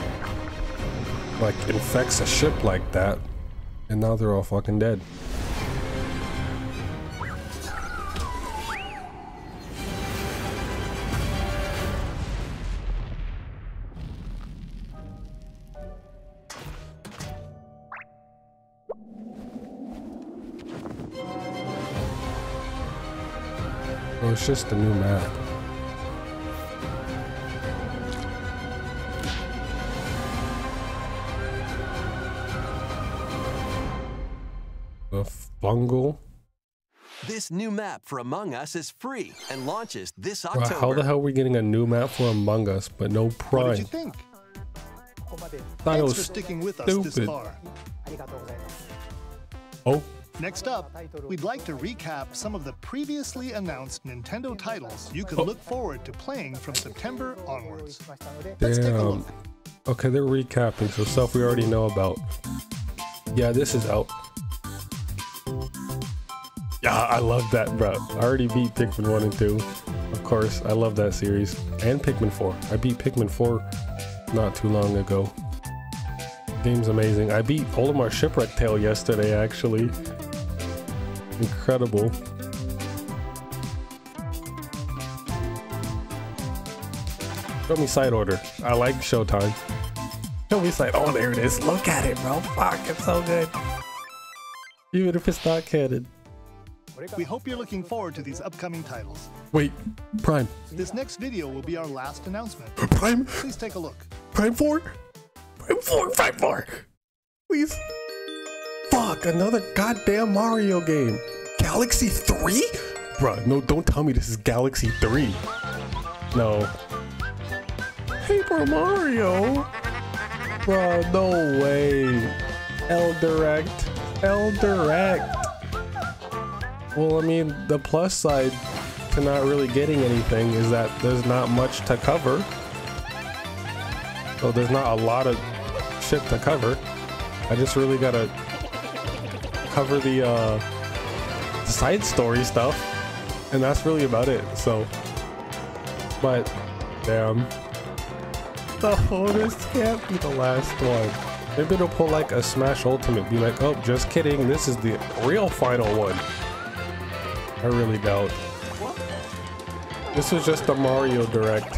like infects a ship like that. And now they're all fucking dead. It's just a new map. A fungal. This new map for Among Us is free and launches this Bro, October. how the hell are we getting a new map for Among Us, but no What Prime? did you think? Thought it Thanks was for sticking with us this stupid. far. Oh, Next up, we'd like to recap some of the previously announced Nintendo titles you Oh. look forward to playing from September onwards. Let's take a damn. look. Okay, they're recapping, so stuff we already know about. Yeah, this is out. (laughs) I love that, bro. I already beat Pikmin 1 and 2. Of course, I love that series. And Pikmin 4. I beat Pikmin 4 not too long ago. Game's amazing. I beat Olimar Shipwreck Tale yesterday, actually. Incredible. Show me side order. I like Showtime. Show me side. Oh, there it is. Look at it, bro. Fuck, it's so good. Even if it's not canon. We hope you're looking forward to these upcoming titles. Wait, Prime. This next video will be our last announcement. Prime? Please take a look. Prime 4? Prime 4, Prime 4. Please. Fuck, another goddamn Mario game. Galaxy 3? Bruh, no, don't tell me this is Galaxy 3. No. Paper Mario? Bruh, no way. L Direct. L Direct. Well, I mean, the plus side to not really getting anything is that there's not much to cover. So there's not a lot of shit to cover. I just really gotta (laughs) cover the uh, side story stuff, and that's really about it. So, but damn, oh, this can't be the last one. Maybe it'll pull like a Smash Ultimate, be like, oh, just kidding, this is the real final one. I really doubt. This was just a Mario Direct.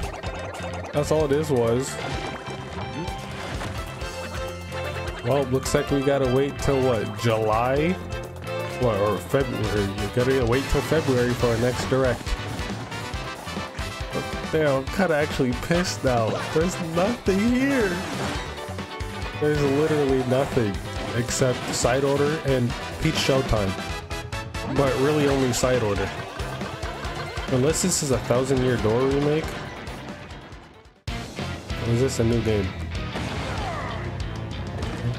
That's all this was. Well, looks like we gotta wait till what, July? What, or February? You gotta wait till February for our next direct. Damn, I'm kinda actually pissed now. There's nothing here. There's literally nothing except side order and Peach Showtime. But really only side order. Unless this is a Thousand Year Door remake. Or is this a new game?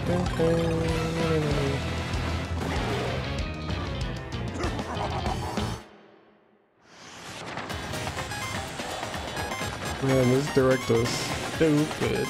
(laughs) Man, this director's stupid.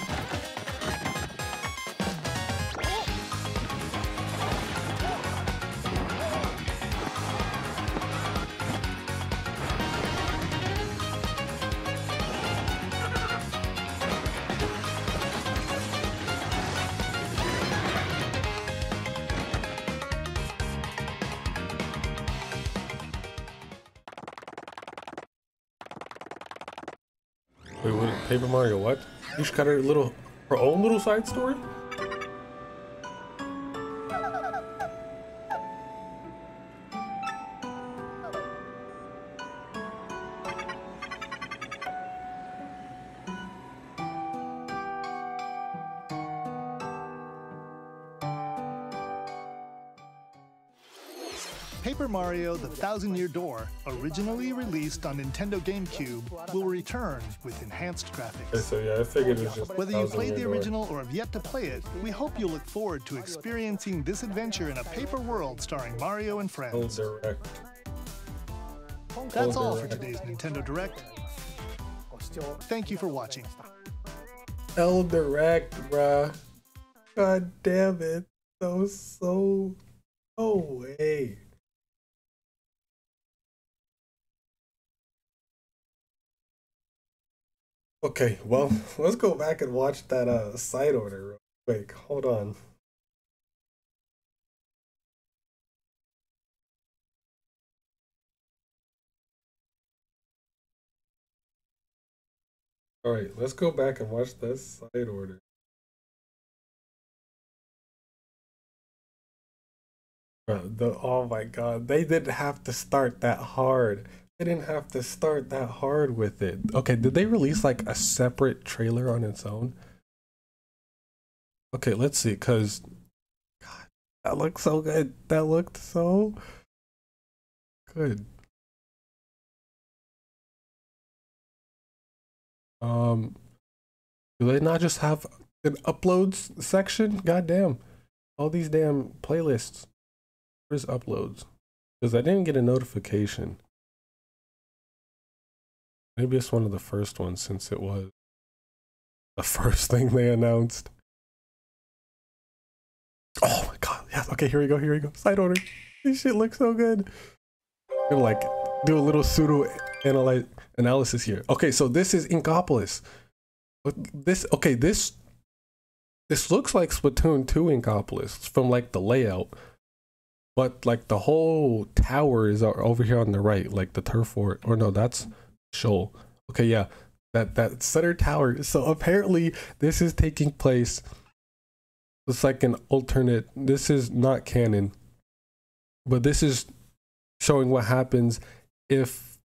Each got her little, her own little side story? Mario The Thousand Year Door, originally released on Nintendo GameCube, will return with enhanced graphics. so yeah, I figured it was just. Whether you played the original or have yet to play it, we hope you look forward to experiencing this adventure in a paper world starring Mario and friends. That's all for today's Nintendo Direct. Thank you for watching. L direct, bruh. God damn it. That was so. No way. Okay, well, (laughs) let's go back and watch that uh side order real quick. Hold on. All right, let's go back and watch this side order. Bro, the oh my god, they didn't have to start that hard. Didn't have to start that hard with it. Okay, did they release like a separate trailer on its own? Okay, let's see, cause God, that looked so good. That looked so good. Um, do they not just have an uploads section. God damn. All these damn playlists. Where's uploads? Because I didn't get a notification. Maybe it's one of the first ones since it was the (laughs) first thing they announced. Oh my god, yes. Okay, here we go, here we go. Side order. This shit looks so good. Gonna like do a little pseudo analyze analysis here. Okay, so this is Inkopolis. This okay, this this looks like Splatoon 2 Inkopolis from like the layout. But like the whole tower is over here on the right, like the turf fort. Or no, that's Shoal. Okay, yeah. That that center tower. So apparently this is taking place. It's like an alternate. This is not canon. But this is showing what happens if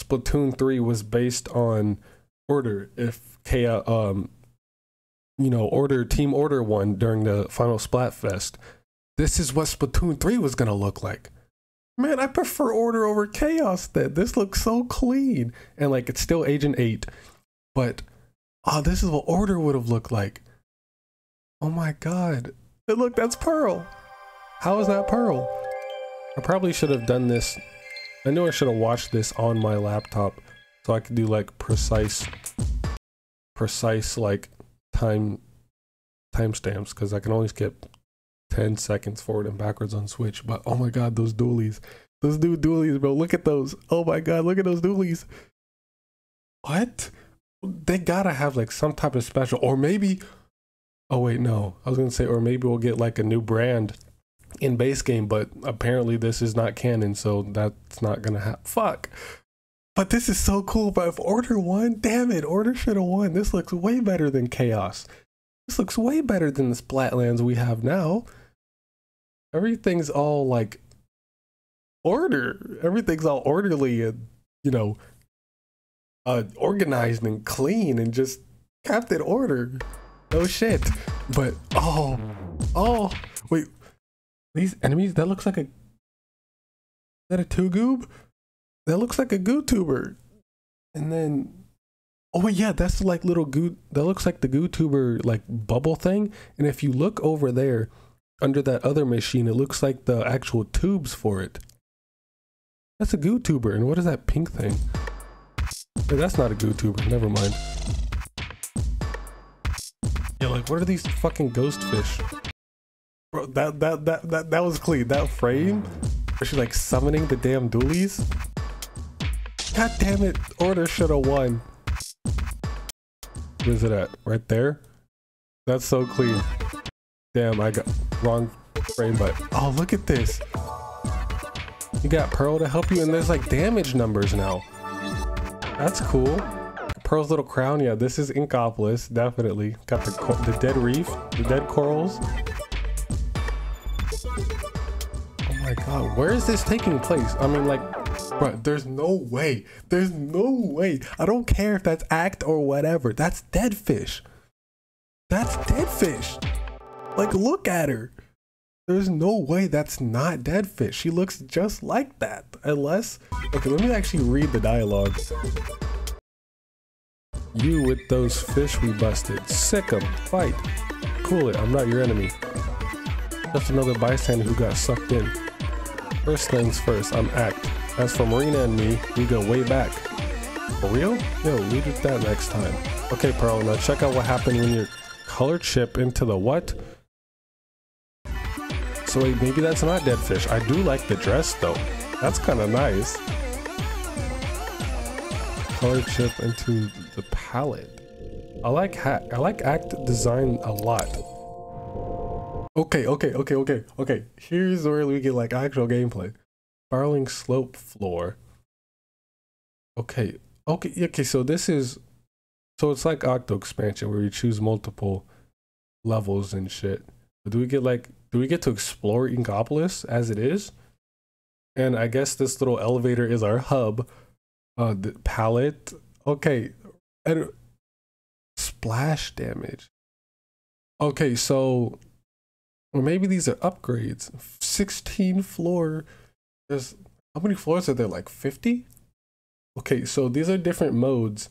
Splatoon 3 was based on Order. If Chaos, um, you know, Order Team Order won during the final Splatfest, this is what Splatoon 3 was gonna look like. Man, I prefer Order over Chaos. That this looks so clean, and like it's still Agent Eight, but oh, this is what Order would have looked like. Oh my God! And look, that's Pearl. How is that Pearl? I probably should have done this. I knew I should have watched this on my laptop so I could do like precise, precise like time timestamps because I can only skip 10 seconds forward and backwards on Switch. But oh my god, those dualies. Those new dualies, bro. Look at those. Oh my god, look at those dualies. What? They gotta have like some type of special. Or maybe. Oh wait, no. I was gonna say, or maybe we'll get like a new brand in base game, but apparently this is not canon, so that's not gonna happen. Fuck. But this is so cool. But if Order won, damn it, Order should have won. This looks way better than Chaos. This looks way better than the Splatlands we have now. Everything's all like order. Everything's all orderly and you know, uh, organized and clean and just kept in order. No shit. But oh, oh, wait, these enemies, that looks like a. Is that a two goob? That looks like a gootuber. And then Oh wait, yeah, that's like little goo that looks like the gootuber like bubble thing. And if you look over there under that other machine, it looks like the actual tubes for it. That's a goo tuber. And what is that pink thing? That's not a goo tuber. never mind. Yeah, like what are these fucking ghost fish? Bro, that that that that that was clean. That frame, where she like summoning the damn dualies. God damn it! Order should have won. Where's it at? Right there. That's so clean. Damn, I got wrong frame, but oh look at this. You got Pearl to help you, and there's like damage numbers now. That's cool. Pearl's little crown, yeah. This is Inkopolis, definitely. Got the the dead reef, the dead corals. Oh my god, where is this taking place? I mean, like, bro, there's no way. There's no way. I don't care if that's Acht or whatever. That's Dedf1sh. That's Dedf1sh. Like, look at her. There's no way that's not Dedf1sh. She looks just like that. Unless, okay, let me actually read the dialogue. You with those fish we busted. Sick 'em. Fight. Cool it. I'm not your enemy. Just another bystander who got sucked in. First things first, I'm Acht. As for Marina and me, we go way back. For real? Yo, leave it that next time. Okay, Pearl, now check out what happened when your color chip into the what? So maybe that's not Dedf1sh. I do like the dress though. That's kind of nice. Color chip into the palette. I like hat. I like Acht design a lot. Okay, okay, okay, okay, okay. Here's where we get like actual gameplay. Spiraling slope floor. Okay, okay, okay. So this is, so it's like Octo expansion where you choose multiple levels and shit. But do we get like, do we get to explore Inkopolis as it is? And I guess this little elevator is our hub. Uh, the palette. Okay, and splash damage. Okay, so or maybe these are upgrades. 16 floor. There's how many floors are there? Like 50? Okay, so these are different modes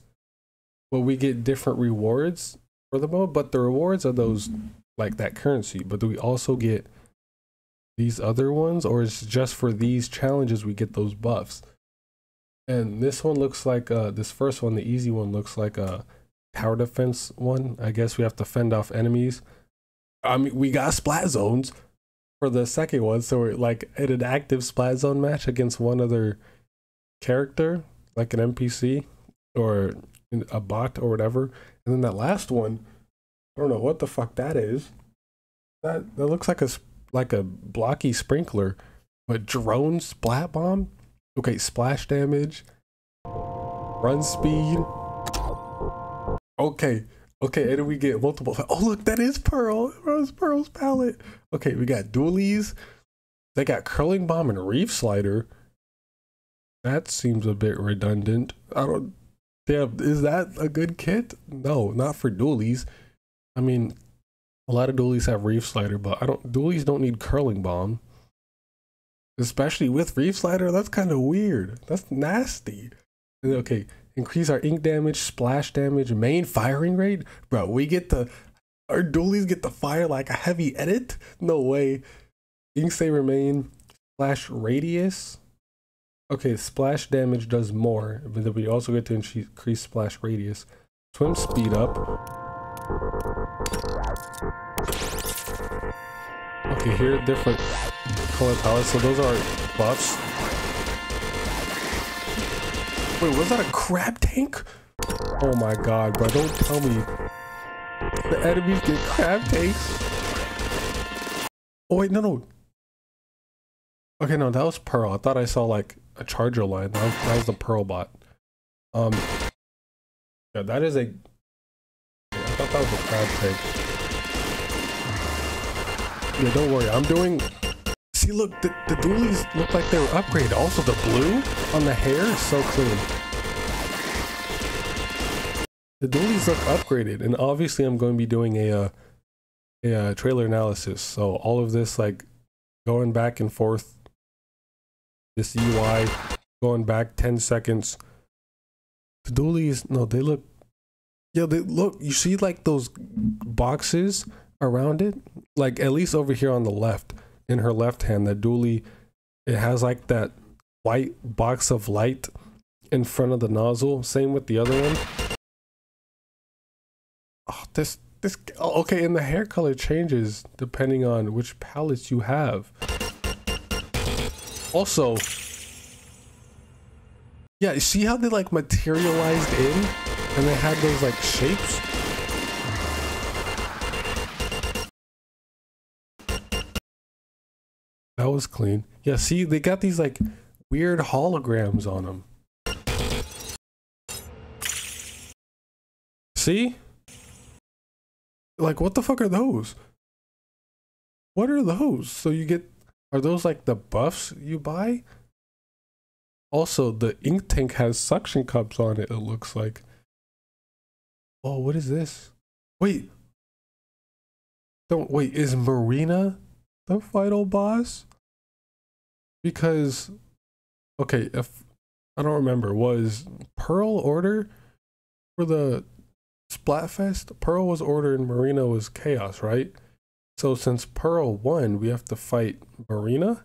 where we get different rewards. for the mode, but the rewards are those like that currency. But do we also get these other ones, or is just for these challenges we get those buffs? And this one looks like uh, this first one, the easy one, looks like a tower defense one. I guess we have to fend off enemies. I mean, we got splat zones for the second one, so we're like in an active splat zone match against one other character, like an NPC or a bot or whatever. And then that last one, I don't know what the fuck that is. That that looks like a like a blocky sprinkler, but drone splat bomb. Okay, splash damage, run speed. Okay, okay, and then we get multiple. Oh look, that is Pearl. Rose Pearl's palette. Okay, we got dualies. They got curling bomb and reef slider. That seems a bit redundant. I don't. Damn, is that a good kit? No, not for dualies. I mean, a lot of dualies have reef slider, but I don't. Dualies don't need curling bomb, especially with reef slider. That's kind of weird. That's nasty. Okay, increase our ink damage, splash damage, main firing rate, bro. We get the our dualies get the fire like a heavy edit. No way. Ink saver main, splash radius. Okay, splash damage does more, but then we also get to increase splash radius. Swim speed up. Okay, here different color palettes. So those are buffs. Wait, was that a crab tank? Oh my god, bro. Don't tell me the enemies get crab tanks. Oh wait, no, no. Okay, no, that was Pearl. I thought I saw like a charger line. That was, that was the Pearl bot. Um, yeah, that is a. That was a crab tank. Yeah, don't worry. I'm doing. See, look, the, the dualies look like they were upgraded. Also, the blue on the hair is so clean. The dualies look upgraded, and obviously, I'm going to be doing a, uh, a, a trailer analysis. So all of this, like, going back and forth this UI going back 10 seconds. The dualies, no, they look, yeah, they look, you see like those boxes around it? Like at least over here on the left, in her left hand, that dually, it has like that white box of light in front of the nozzle. Same with the other one. Oh, this, this, oh, okay, and the hair color changes depending on which palettes you have. Also, yeah, see how they like materialized in and they had those like shapes? That was clean. Yeah, see, they got these like weird holograms on them. See? Like, what the fuck are those? What are those? So you get are those like the buffs you buy? Also, the ink tank has suction cups on it, it looks like. Oh, what is this? Wait. Don't wait, is Marina the final boss? Because okay, if I don't remember, was Pearl order for the Splatfest? Pearl was order and Marina was chaos, right? So since Pearl won, we have to fight Marina?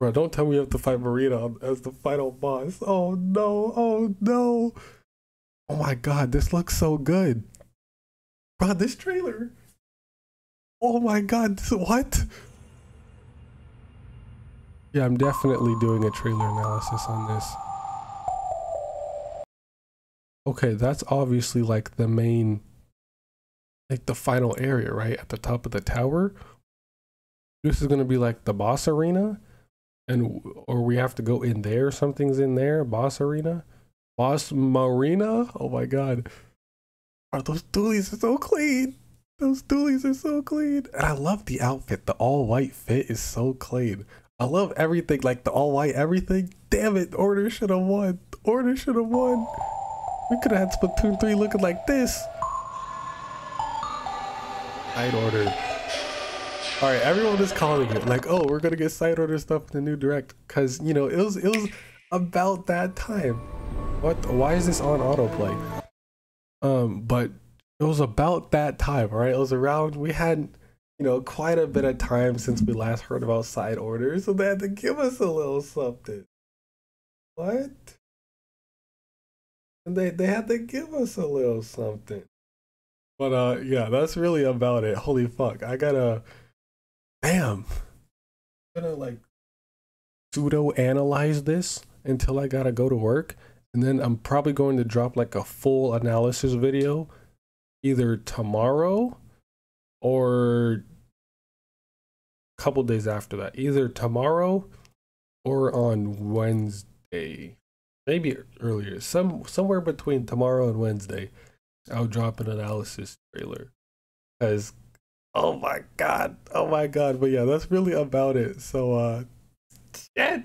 Bro, don't tell me we have to fight Marina as the final boss. Oh no, oh no. Oh my god, this looks so good. Bro, this trailer. Oh my god, this, what? Yeah, I'm definitely doing a trailer analysis on this. Okay, that's obviously like the main like the final area, right? At the top of the tower. This is gonna be like the boss arena. And or we have to go in there, something's in there, boss arena. Boss Marina? Oh my god. Are those dualies are so clean. Those dualies are so clean. And I love the outfit. The all white fit is so clean. I love everything, like the all white everything. Damn it, Order should have won. Order should have won. We could have had Splatoon 3 looking like this. Side order. All right, everyone is calling it like, oh, we're gonna get side order stuff in the new direct, cause you know it was it was about that time. What? Why is this on autoplay? Um, but it was about that time, right? It was around we had you know quite a bit of time since we last heard about side orders, so they had to give us a little something. What? And they they had to give us a little something. But uh yeah, that's really about it. Holy fuck. I gotta damn. I'm gonna like pseudo analyze this until I gotta go to work. And then I'm probably going to drop like a full analysis video either tomorrow or a couple days after that. Either tomorrow or on Wednesday. Maybe earlier. Some somewhere between tomorrow and Wednesday. I'll drop an analysis trailer. Cause oh my god. Oh my god. But yeah, that's really about it. So uh shit.